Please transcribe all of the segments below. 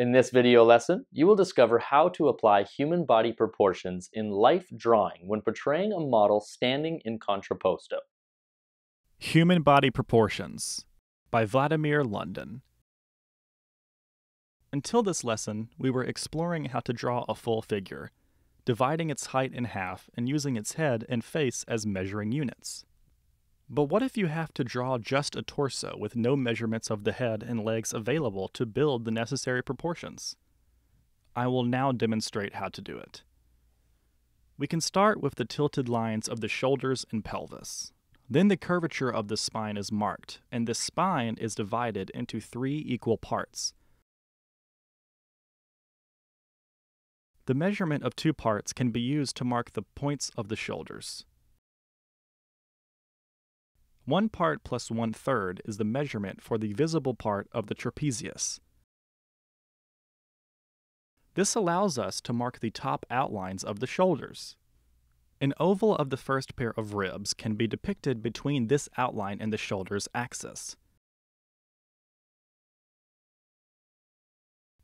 In this video lesson, you will discover how to apply human body proportions in life drawing when portraying a model standing in contrapposto. Human Body Proportions by Vladimir London. Until this lesson, we were exploring how to draw a full figure, dividing its height in half and using its head and face as measuring units. But what if you have to draw just a torso with no measurements of the head and legs available to build the necessary proportions? I will now demonstrate how to do it. We can start with the tilted lines of the shoulders and pelvis. Then the curvature of the spine is marked, and the spine is divided into three equal parts. The measurement of two parts can be used to mark the points of the shoulders. One part plus one third is the measurement for the visible part of the trapezius. This allows us to mark the top outlines of the shoulders. An oval of the first pair of ribs can be depicted between this outline and the shoulder's axis.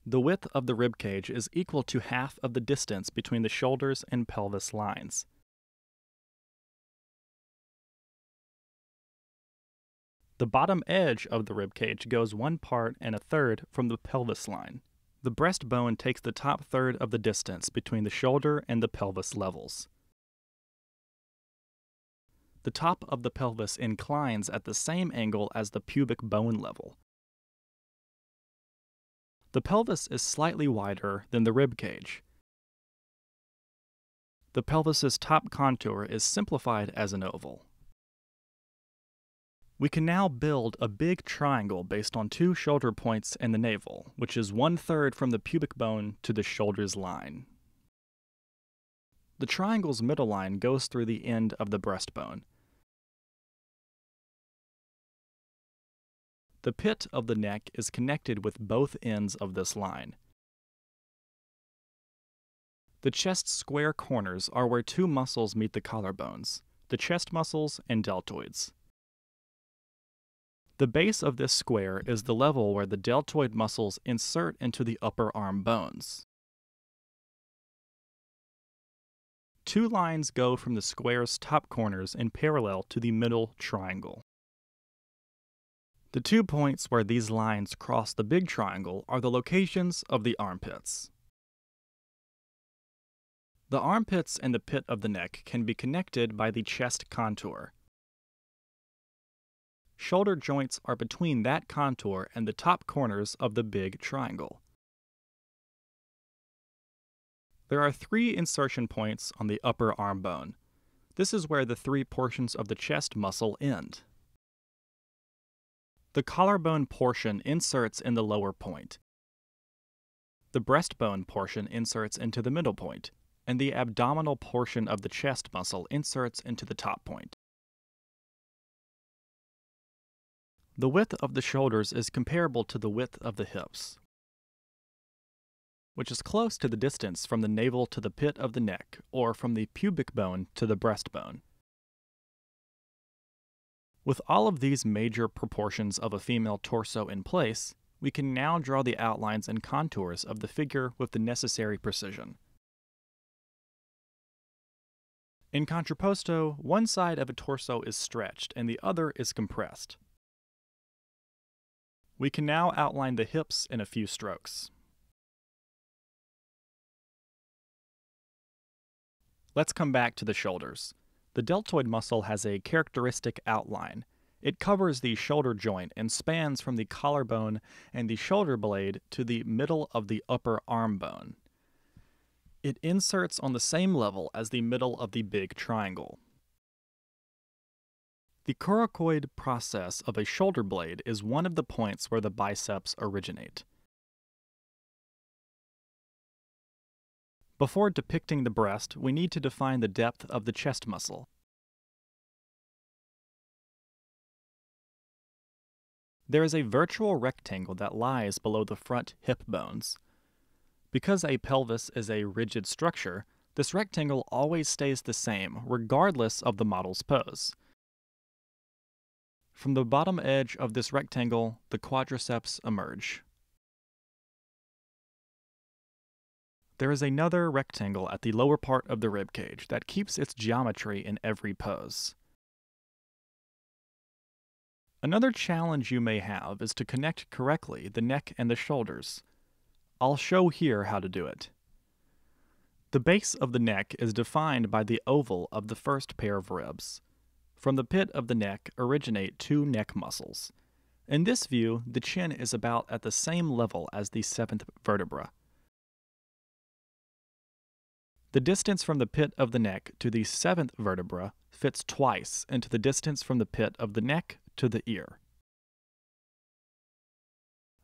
The width of the rib cage is equal to half of the distance between the shoulders and pelvis lines. The bottom edge of the rib cage goes one part and a third from the pelvis line. The breastbone takes the top third of the distance between the shoulder and the pelvis levels. The top of the pelvis inclines at the same angle as the pubic bone level. The pelvis is slightly wider than the rib cage. The pelvis's top contour is simplified as an oval. We can now build a big triangle based on two shoulder points and the navel, which is one third from the pubic bone to the shoulder's line. The triangle's middle line goes through the end of the breastbone. The pit of the neck is connected with both ends of this line. The chest square corners are where two muscles meet the collarbones, the chest muscles and deltoids. The base of this square is the level where the deltoid muscles insert into the upper arm bones. Two lines go from the square's top corners in parallel to the middle triangle. The two points where these lines cross the big triangle are the locations of the armpits. The armpits and the pit of the neck can be connected by the chest contour, shoulder joints are between that contour and the top corners of the big triangle. There are three insertion points on the upper arm bone. This is where the three portions of the chest muscle end. The collarbone portion inserts in the lower point. The breastbone portion inserts into the middle point, and the abdominal portion of the chest muscle inserts into the top point. The width of the shoulders is comparable to the width of the hips, which is close to the distance from the navel to the pit of the neck, or from the pubic bone to the breastbone. With all of these major proportions of a female torso in place, we can now draw the outlines and contours of the figure with the necessary precision. In contrapposto, one side of a torso is stretched and the other is compressed. We can now outline the hips in a few strokes. Let's come back to the shoulders. The deltoid muscle has a characteristic outline. It covers the shoulder joint and spans from the collarbone and the shoulder blade to the middle of the upper arm bone. It inserts on the same level as the middle of the big triangle. The coracoid process of a shoulder blade is one of the points where the biceps originate. Before depicting the breast, we need to define the depth of the chest muscle. There is a virtual rectangle that lies below the front hip bones. Because a pelvis is a rigid structure, this rectangle always stays the same regardless of the model's pose. From the bottom edge of this rectangle, the quadriceps emerge. there is another rectangle at the lower part of the rib cage that keeps its geometry in every pose. Another challenge you may have is to connect correctly the neck and the shoulders. I'll show here how to do it. The base of the neck is defined by the oval of the first pair of ribs. From the pit of the neck originate two neck muscles. In this view, the chin is about at the same level as the seventh vertebra. The distance from the pit of the neck to the seventh vertebra fits twice into the distance from the pit of the neck to the ear.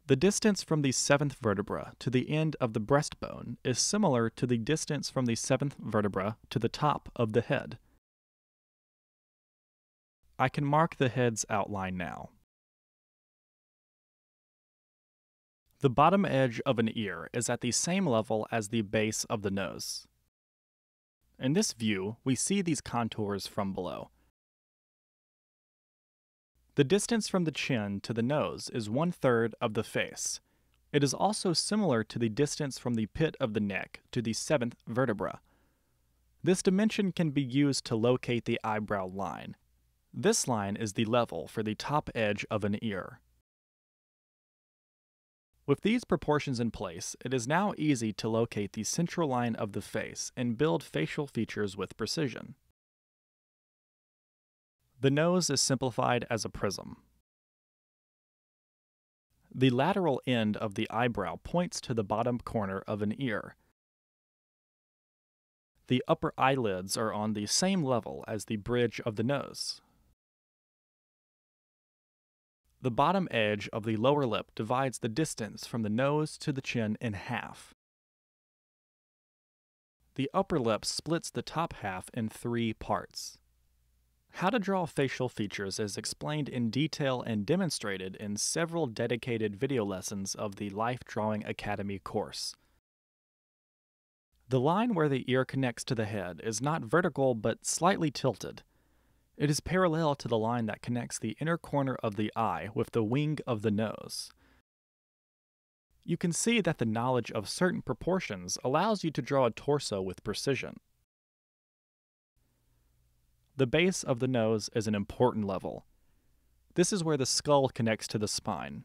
The distance from the seventh vertebra to the end of the breastbone is similar to the distance from the seventh vertebra to the top of the head. I can mark the head's outline now. The bottom edge of an ear is at the same level as the base of the nose. In this view, we see these contours from below. The distance from the chin to the nose is one third of the face. It is also similar to the distance from the pit of the neck to the seventh vertebra. This dimension can be used to locate the eyebrow line. This line is the level for the top edge of an ear. With these proportions in place, it is now easy to locate the central line of the face and build facial features with precision. The nose is simplified as a prism. The lateral end of the eyebrow points to the bottom corner of an ear. The upper eyelids are on the same level as the bridge of the nose. The bottom edge of the lower lip divides the distance from the nose to the chin in half. The upper lip splits the top half in three parts. How to draw facial features is explained in detail and demonstrated in several dedicated video lessons of the Life Drawing Academy course. The line where the ear connects to the head is not vertical but slightly tilted. It is parallel to the line that connects the inner corner of the eye with the wing of the nose. You can see that the knowledge of certain proportions allows you to draw a torso with precision. The base of the nose is an important level. This is where the skull connects to the spine.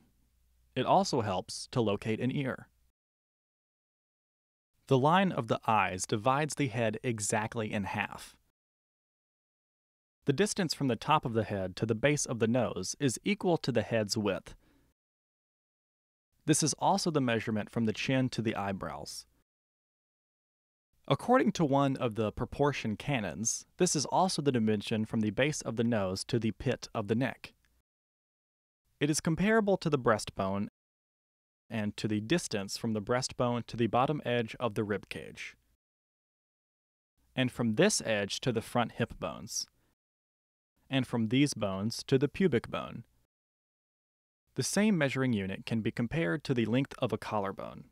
It also helps to locate an ear. The line of the eyes divides the head exactly in half. The distance from the top of the head to the base of the nose is equal to the head's width. This is also the measurement from the chin to the eyebrows. According to one of the proportion canons, this is also the dimension from the base of the nose to the pit of the neck. It is comparable to the breastbone and to the distance from the breastbone to the bottom edge of the rib cage, and from this edge to the front hip bones and from these bones to the pubic bone. The same measuring unit can be compared to the length of a collarbone,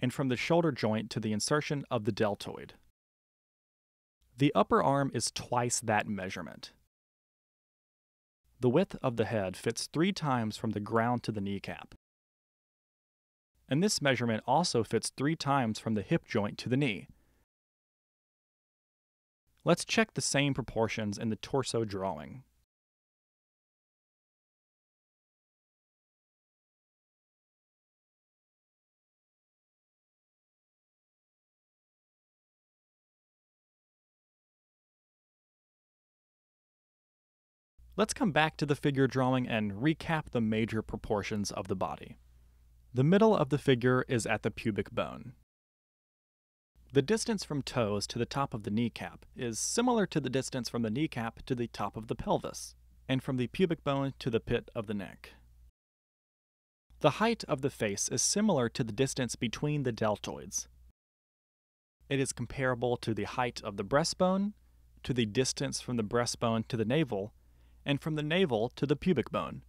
and from the shoulder joint to the insertion of the deltoid. The upper arm is twice that measurement. The width of the head fits three times from the ground to the kneecap. And this measurement also fits three times from the hip joint to the knee, Let's check the same proportions in the torso drawing. Let's come back to the figure drawing and recap the major proportions of the body. The middle of the figure is at the pubic bone. The distance from toes to the top of the kneecap is similar to the distance from the kneecap to the top of the pelvis, and from the pubic bone to the pit of the neck. The height of the face is similar to the distance between the deltoids. It is comparable to the height of the breastbone, to the distance from the breastbone to the navel, and from the navel to the pubic bone.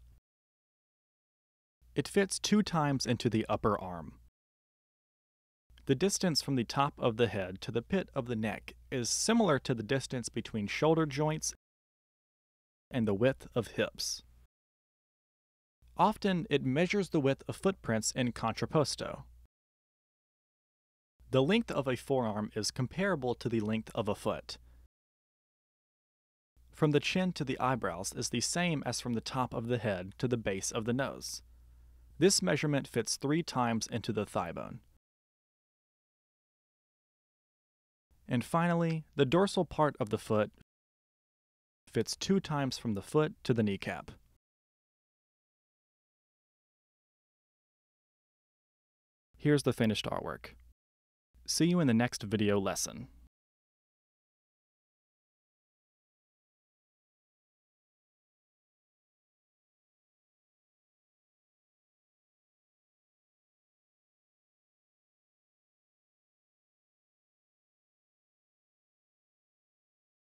It fits two times into the upper arm. The distance from the top of the head to the pit of the neck is similar to the distance between shoulder joints and the width of hips. Often, it measures the width of footprints in contrapposto. The length of a forearm is comparable to the length of a foot. From the chin to the eyebrows is the same as from the top of the head to the base of the nose. This measurement fits three times into the thigh bone. And finally, the dorsal part of the foot fits two times from the foot to the kneecap. Here's the finished artwork. See you in the next video lesson.